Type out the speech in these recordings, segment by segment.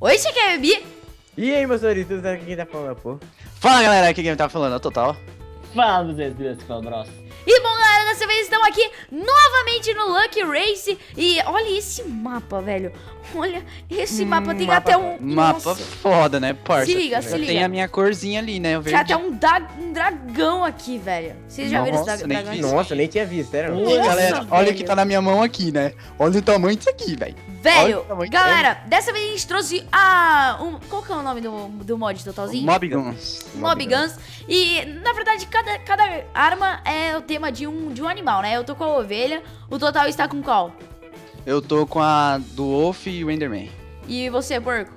Oi, quer beber? E aí, meus senhores, tudo certo? Quem tá falando, pô? Fala galera, aqui quem tá falando é o Total. Fala, vocês, beleza, com Bros. E bom, galera, dessa vez estamos aqui novamente no Lucky Race. E olha esse mapa, velho. Olha, esse mapa tem mapa- até um. Mapa Nossa, foda, né, parça? Se liga, se liga. Tem a minha corzinha ali, né, o tem verde. até um, da- um dragão aqui, velho. Vocês já viram esse Nossa, dra- nem dragão? vi. Nossa, eu nem tinha visto, sério. Ih, Nossa, galera, olha o velho. que tá na minha mão aqui, né? Olha o tamanho disso aqui, velho. Velho, galera, dessa vez a gente trouxe a. Um, qual que é o nome do, do mod totalzinho? Mob Guns. Mob Guns. E, na verdade, cada, cada arma é o tema de um, de um animal, né? Eu tô com a ovelha, o total está com qual? Eu tô com a do Wolf e o Enderman. E você, porco?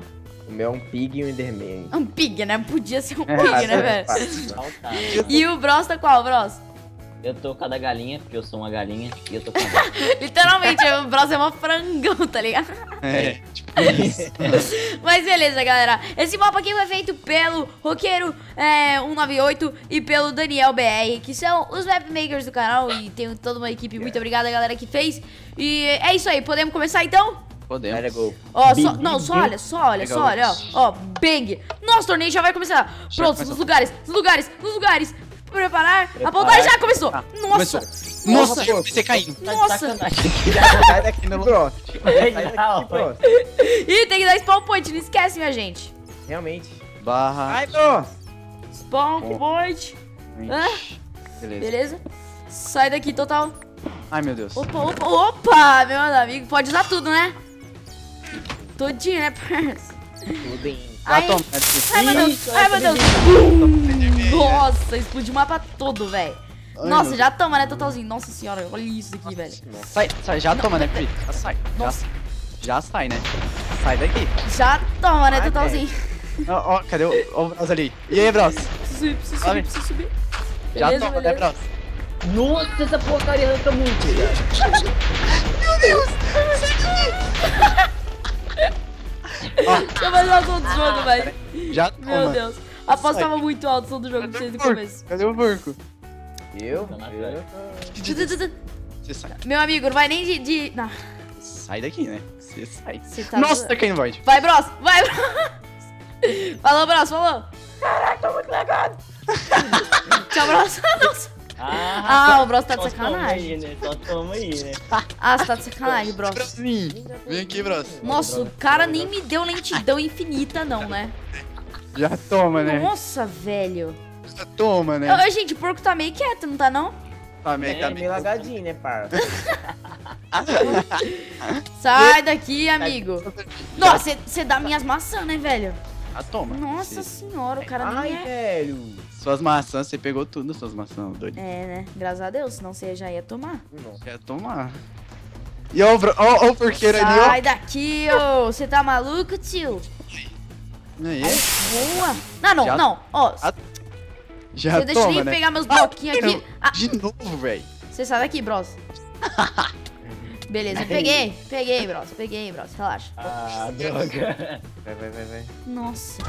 O meu é um pig e um enderman. Um pig, né? Podia ser um É, pig, né, velho? E o Bros tá qual, Bros? Eu tô com a da galinha, porque eu sou uma galinha, e eu tô com a. Literalmente, o Bros é uma frangão, tá ligado? É. Mas beleza, galera. Esse mapa aqui foi feito pelo Roqueiro é, 198 e pelo Daniel BR, que são os webmakers do canal. E tem toda uma equipe. Muito obrigada, galera, que fez. E é isso aí. Podemos começar então? Podemos. Let go. Ó, só, não, só olha, só olha, só olha, ó. Ó, bang. Nosso torneio já vai começar. Começou. nos lugares, nos lugares, nos lugares. Preparar, Preparar. apontar já começou. Ah, Nossa. começou. Nossa. Nossa, pensei caindo. Tá Nossa. Sai daqui. Sai daqui, bro. Ih, tem que dar spawn point, não esquece, minha gente. Realmente. Barra. Ai, bro. Spawn point. Ah. Beleza. Beleza? Sai daqui, total. Ai, meu Deus. Opa, opa, opa, meu amigo. Pode usar tudo, né? Tudinho, né, parça? Ah, Ai, toma. ai, meu Deus. Ai, meu Deus. Nossa, explodiu o mapa todo, velho. Ai, Nossa, meu já toma, né, totalzinho. Nossa senhora, olha isso aqui, velho. Sai, sai, já toma, né, Pri? Já sai. Já, Nossa. já sai, né? Sai daqui. Já toma, né, totalzinho. Ó, ó, cadê o, ó, o Bros ali? E aí, Bros? Preciso subir, preciso subir, preciso subir. Já Beleza, toma, né, beleza. Bros? Nossa, essa porcaria arranca muito, velho. Deixa eu fazer o som do jogo, velho. Já toma. Meu Deus. Aposto Sai. tava muito alto o som do jogo pra vocês no começo. Cadê o porco? Eu? Tá. Você sai. Meu amigo, não vai nem de. de... Não, Sai daqui, né? Você sai. você tá. Nossa, tá caindo void. Vai, Bros! Vai, Bros! Falou, Bros, falou! Caraca, tô muito legado! Tchau, Bros! Nossa. Ah, o Bros tá de só sacanagem. Aí, né? Só toma aí, né? Ah, você tá de sacanagem, Bros. Brosinho. Vem aqui, Bros. Nossa, o cara nem me deu lentidão infinita, não, né? Já toma, né? Nossa, velho. Toma, né? Ô, gente, o porco tá meio quieto, não tá, não? Tá meio, tá É meio lagadinho, né, parça? Sai daqui, amigo. Nossa, você dá minhas maçãs, né, velho? Ah, toma. Nossa Você- senhora, o cara Ai, nem é... velho. Suas maçãs, você pegou tudo, suas maçãs, doido. É, né? Graças a Deus, senão você já ia tomar. Nossa. Quer tomar. E ó, ó, ó o porqueiro ali, ó. Sai daqui, ô! Você tá maluco, tio? Aí, Boa! Não, não, Já- não. Ó, já você deixa toma, eu né? pegar meus Ah, bloquinhos aqui. não. Ah, De novo, velho. você sai daqui, bros. Beleza, peguei. Peguei, bros. Peguei, bros. Relaxa. Ah, droga. Vai, vai, vai, vai. Nossa.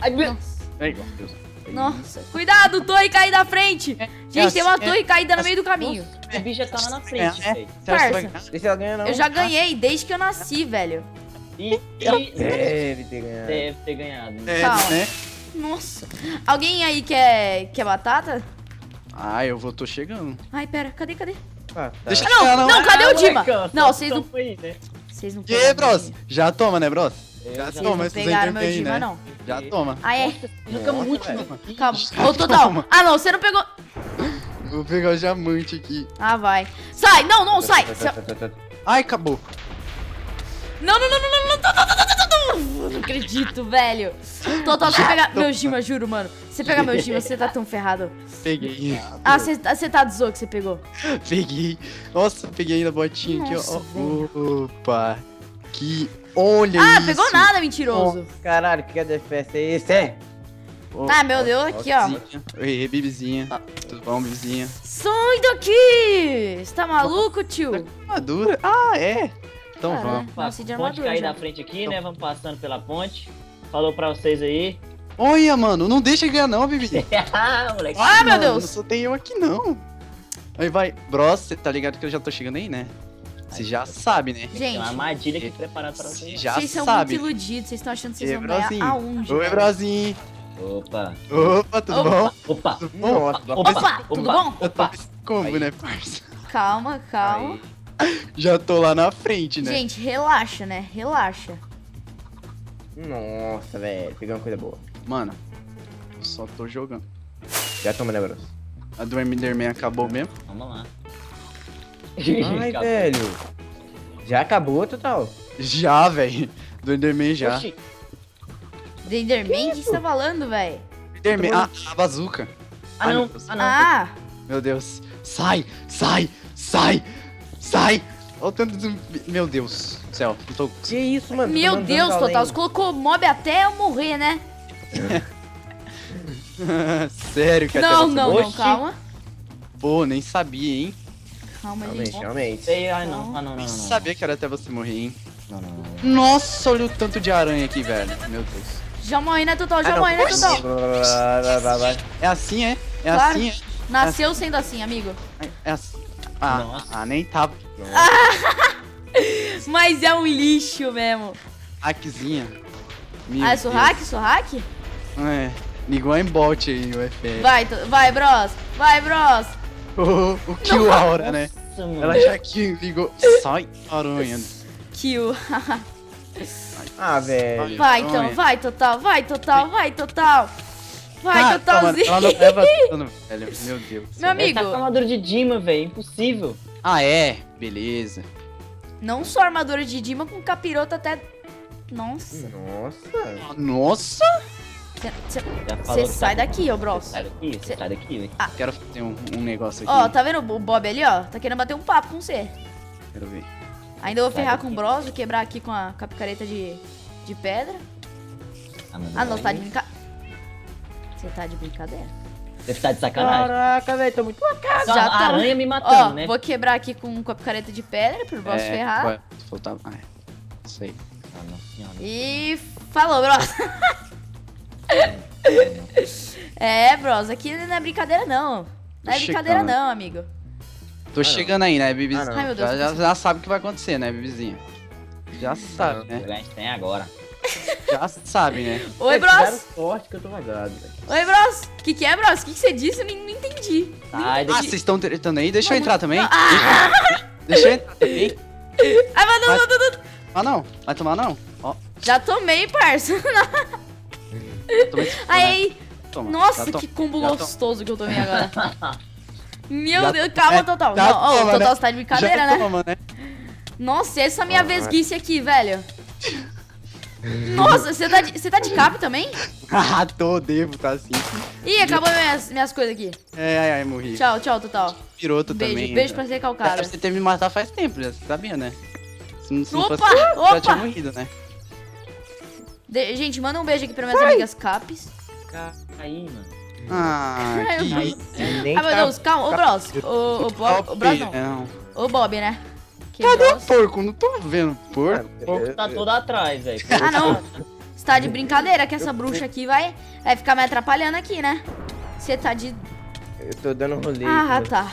Ai, meu... Nossa. É igual, Deus. Nossa. Cuidado, torre cair da frente. Gente, tem uma é- torre caída no meio do caminho. O bicho já tá lá na É, frente, é. velho. Que vai Parça. ganhar? Deixa ela ganhar, não. Eu já ganhei desde que eu nasci, velho. E, e Deve ter ganhado. deve ter ganhado. né? É, Calma. né? Nossa. Alguém aí quer, quer batata? Ah, eu vou, tô chegando. Ai, pera, cadê, cadê? Ah, tá. Deixa Ah, não, eu não, cadê o Dima? molecão, Não, vocês não... aí, né? Vocês não E aí, bros? Já toma, né, bros? Eu Já já- Vocês toma, não esses pegaram meu Dima, né? não. Já toma. Ah, é? Nossa, muito. Calma. Ô, Total. Ah, não, você não pegou... Vou pegar o diamante aqui. Ah, vai. Sai, não, não, sai. Tá, tá, tá, tá. Ai, acabou. Não, não, não, não, não, não, não, acredito, velho. Total, você pegar meu Gima, juro, mano. Você pegar meu Gima, você tá tão ferrado. Peguei. Ah, você você tá do Zou que você pegou. Peguei. Nossa, peguei ainda a botinha Nossa, aqui, ó. Opa. Que. Olha Ah, isso. pegou nada, mentiroso. Caralho, que DFS é esse? É? Ó, Ah, meu Deus, aqui, ó. Bibizinha. Oi, Bibizinha. Tudo bom, Bibizinha? Sai daqui! Você tá maluco, tio? Armadura? Ah, é. Então Cara, vamos. Nasci de Ponte cair já. da frente aqui, né? Vamos passando pela ponte. Falou pra vocês aí. Olha, mano, não deixa ganhar não, Bibi. ah, moleque. Ah, meu Deus. Só tem eu aqui não. Aí vai. Bros, você tá ligado que eu já tô chegando aí, né? Você já sabe, né? Tem uma Gente, armadilha aqui preparada pra Você vocês. já vocês são sabe. muito iludidos. Vocês estão achando que vocês E vão ganhar aonde? Oi? Brozinho. Opa. Opa, tudo Opa. bom? Opa. Tudo bom? Nossa, Opa, tudo bom? Eu Opa. nesse combo, né, parça? Calma, calma. Já tô lá na frente, né? Gente, relaxa, né? Relaxa. Nossa, velho. Peguei uma coisa boa. Mano, só tô jogando. Já toma, né, Bros? A do Enderman acabou mesmo? Vamos lá. Ai, velho. Já acabou total. Já, velho. Do Enderman já. Oxi, Enderman, o que você tá falando, velho? Enderman. Ah, a bazuca. Ah, não. Ah, não. Ah, Meu Deus. Sai, sai, sai, sai. Olha o tanto de... Meu Deus do céu. Não tô... Que isso, mano? meu Deus, além. Total. Você colocou mob até eu morrer, né? Sério que até Não, você- não, não, Oxi. calma. Pô, nem sabia, hein? Calma, Realmente, gente. realmente. Sei, ai, não. Ah, não, não, Nem não. não. sabia que era até você morrer, hein? Não, não, não. Nossa, olha o tanto de aranha aqui, velho. Meu Deus. Já morri, né, Total? Já Ah, não. morri, né. Total? Vai, vai, vai, vai. É assim, é? É Claro. assim, é? Nasceu sendo assim, amigo. É assim. Ah, ah, nem tava. Mas é um lixo mesmo. Hackzinha. Meu Ah, hack? Sou hack? É. Ligou em bot aí, o FF. Vai, vai, bros. Vai, bros. O, o kill aura, né? Nossa. Ela já que ligou. Sai, aranha. Kill. Ah, velho. Vai, então. Vai, Total. Vai, Total. Vai, Total. Vai, Ah, tá. Ela não leva dano, velho. Meu Deus. céu. Meu Ele tá com amigo, armadura de Dima, velho. Impossível. Ah, é? Beleza. não só armadura de Dima com capiroto até... Nossa. Nossa. Ah, Nossa! Você que sai tá- daqui, ô bros. Sai daqui, você Cê- sai daqui, velho. Quero fazer um, um negócio aqui. Ó, tá vendo o Bob ali, ó? Tá querendo bater um papo com você. Quero ver. Ainda vou Sai ferrar daqui. com o bros, vou quebrar aqui com a, com a picareta de, de pedra. Ah, Ah, não, tá de brincadeira. Você tá de brincadeira? Deve estar de sacanagem. Caraca, velho. Tô muito Só já a tá. aranha me Ó, matando, né? vou quebrar aqui com, com a picareta de pedra pro bros ferrar. vai soltar. Ah, é. Isso aí. Ah, nossa senhora. E falou, bros. é, bros, aqui não é brincadeira não. Não é Tô brincadeira chegando. não, amigo. Tô Ah, não. chegando aí, né, Bibizinha? Ah, meu Deus, já, já, sabe o que vai acontecer, né, Bibizinha? Já sabe, né? A gente tem agora. Já sabe, né? Oi, bros. sorte que eu tô vazado. Oi, bros. O que, que é, bros? O que, que você disse? Eu nem, não entendi. Ah, daqui. vocês estão tretando aí? Deixa eu Não, entrar também. Ah! Deixa eu entrar também. Ah, mas não, Vai- não, não, não. Ah, não. Vai tomar, não? Ó, Já tomei, parça. tomei esse Aí, né? aí. Toma. Nossa, Já que combo Já to- gostoso que eu tomei agora. Meu Já- Deus, calma, é, Total. Não, ó, toma, o Total né? você tá de brincadeira, Já né? toma, né? Nossa, essa é a minha Ah, vesguice aqui, velho. Nossa, você tá de, você tá de cap também? Ah, tô, devo, tá assim. Ih, acabou minhas, minhas coisas aqui. É, ai, ai, morri. Tchau, tchau, Total. Piroto Beijo, também. beijo né? pra você, Calcara. Você teve que me matar faz tempo, já você sabia, né? Se não, se não Opa, fosse, já opa. tinha morrido, né? De- gente, manda um beijo aqui pra minhas amigas capes. Aí, mano. Ah, Ai, que Ai, meu Deus, calma. Ô, Bros. Ô, ô, Bob, ô, Bros não. Não. Ô, Bob, né? Que Cadê o porco? Não tô vendo porco. O porco tá todo atrás, velho. Ah, não. Você tá de brincadeira que essa bruxa aqui vai, vai ficar me atrapalhando aqui, né? Você tá de... Eu tô dando rolê. Ah, com- tá.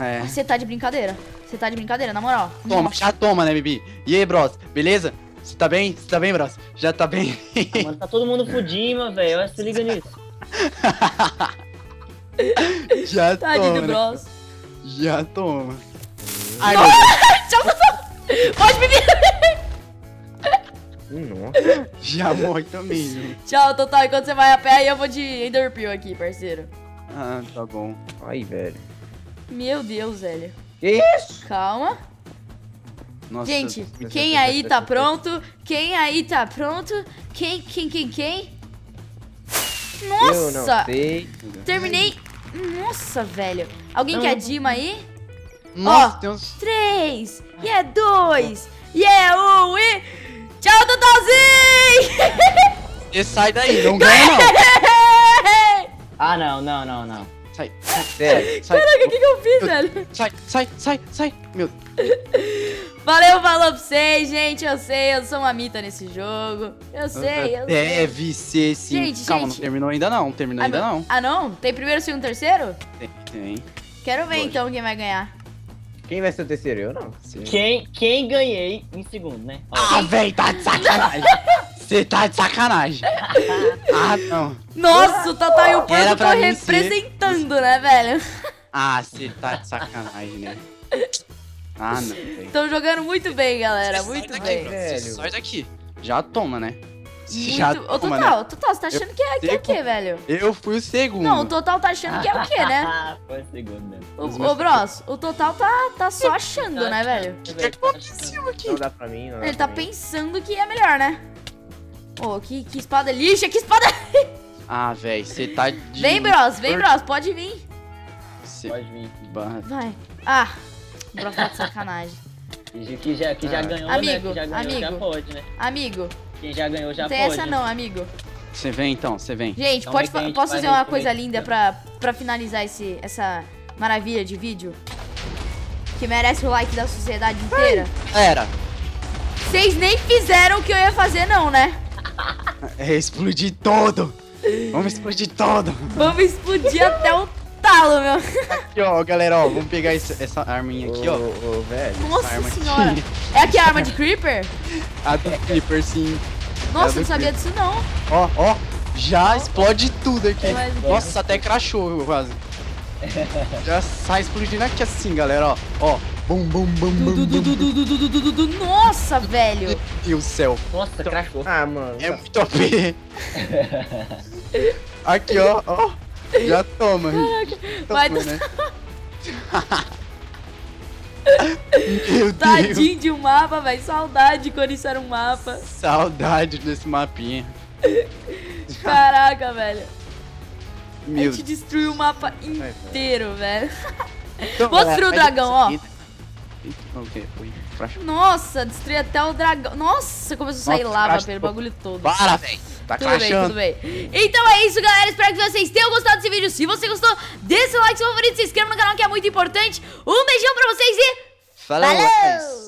É. Você tá de brincadeira. Você tá de brincadeira, na moral. Toma, já toma, né, Bibi? E aí, bros? Beleza? Você tá bem? Você tá bem, bros? Já tá bem? Ah, Mano, tá todo mundo fudinho, velho. Se liga nisso. já Tadinho toma, né? Já toma. Ai, meu Deus. Pode me Nossa. Já morre também? Tchau, Total. Enquanto você vai a pé, aí eu vou de Enderpeel aqui, parceiro. Ah, tá bom. Ai, velho. Meu Deus, velho. Que isso? Calma. Nossa, Gente, quem aí tá pronto? Quem aí tá pronto? Quem, quem, quem, quem? Eu não Nossa! sei. Terminei. Nossa, velho. Alguém Não. quer Dima aí? Nossa, Ó. tem uns... Três. E é dois. E é um. E. Tchau, Totalzinho! E sai daí, não ganha não. Ah, não, não, não, não. Sai, Sério. sai, Caraca, o que, que eu fiz, velho? sai, sai, sai, sai. Meu, Valeu, falou pra vocês, gente. Eu sei, eu sou uma mita nesse jogo. Eu sei, eu sei. Deve ser sim. Gente, Calma, gente. não terminou ainda não, terminou Ah, ainda não. Ah, não? Tem primeiro, segundo, terceiro? Tem, tem. Quero ver então quem vai ganhar. Quem vai ser o terceiro? Eu não. Quem, quem ganhei em segundo, né? Ó, Ah, véi, tá de sacanagem. Você tá de sacanagem. Ah, não. Nossa, o Total e o Porco Era estão pra mim ser. representando, né, velho? Ah, você tá de sacanagem, né? Ah, não. Estão jogando muito bem, galera. Muito daqui, bem. bro. Velho. Sai daqui. Já toma, né? Muito... Já Ô, Total, né? Total, você tá achando que é, que é o quê, velho? Eu fui o segundo. Não, o Total tá achando que é o quê, né? Foi o segundo mesmo. Ô, Bros, o Total tá, tá só achando, né, velho? O que, que aconteceu aqui? Não dá pra mim, não dá Ele pra tá mim. pensando que é melhor, né? Ô, que, que espada lixa, que espada... Ah, véi, você tá de... Vem, Bros, vem, Bros, pode vir. Cê- Pode vir. Barra- Vai. Ah, o Bros tá de sacanagem. Que, já, que já Ah. ganhou, Amigo, né? Que já ganhou, já amigo. pode, né? Amigo, Quem já ganhou, já tem pode. essa né? não, amigo. Você vem então, você vem. Gente, Calma pode, gente posso fazer uma coisa isso. linda pra, pra finalizar esse, essa maravilha de vídeo? Que merece o like da sociedade inteira. Era. Vocês nem fizeram o que eu ia fazer, não, né? É explodir todo. Vamos explodir todo. Vamos explodir até o talo, meu. Aqui, ó, galera, ó. Vamos pegar esse- essa arminha aqui, ó. Ô, ô, velho. Nossa arma aqui. senhora. É aqui a arma de Creeper? A do Creeper, sim. Nossa, do não sabia disso não. Ó, ó. Já explode tudo aqui. Mas- Nossa, até crashou quase. Já sai explodindo aqui assim, galera, ó. Ó. Bum, bum, bum, bum, bum. du, du, du, du, du, du, du, du. Nossa, velho. Meu Deus do céu. Nossa, crashou. Ah, mano. É muito OP. Aqui, ó, ó. Já toma. Vai Toma, né? Tadinho de um mapa, velho. Saudade quando isso era um mapa. Saudade desse mapinha. Caraca, velho. A Meu gente destruiu o mapa inteiro, velho. Então, Vou destruir o dragão, ó. O quê? Foi fraco. Nossa, destruí até o dragão. Nossa, começou a sair Nossa, lava pelo bagulho todo. Para, velho. Tá Tudo bem, tudo bem. Então é isso, galera. Espero que vocês tenham gostado desse vídeo. Se você gostou, deixa o like, seu favorito, se inscreva no canal que é muito importante. Um beijão pra vocês e Falou. falou!